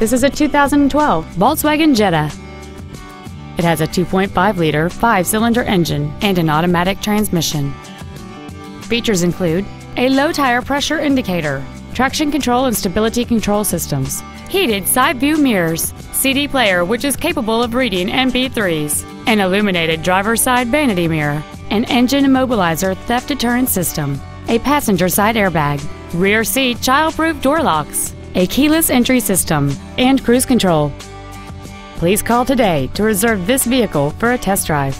This is a 2012 Volkswagen Jetta. It has a 2.5-liter five-cylinder engine and an automatic transmission. Features include a low-tire pressure indicator, traction control and stability control systems, heated side view mirrors, CD player which is capable of reading MP3s, an illuminated driver's side vanity mirror, an engine immobilizer theft deterrent system, a passenger side airbag, rear seat child-proof door locks, a keyless entry system, and cruise control. Please call today to reserve this vehicle for a test drive.